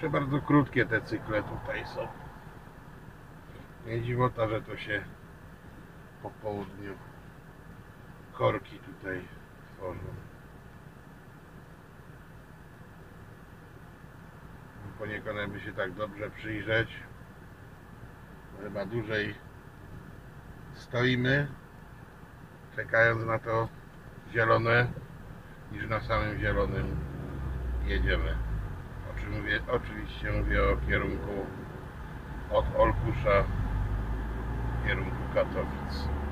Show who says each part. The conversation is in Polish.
Speaker 1: Że bardzo krótkie te cykle tutaj są. Nie dziwota, że to się po południu korki tutaj tworzą. Poniekąd jakby się tak dobrze przyjrzeć, chyba dłużej stoimy, czekając na to zielone, niż na samym zielonym jedziemy. Mówię, oczywiście mówię o kierunku od Olkusza w kierunku Katowic.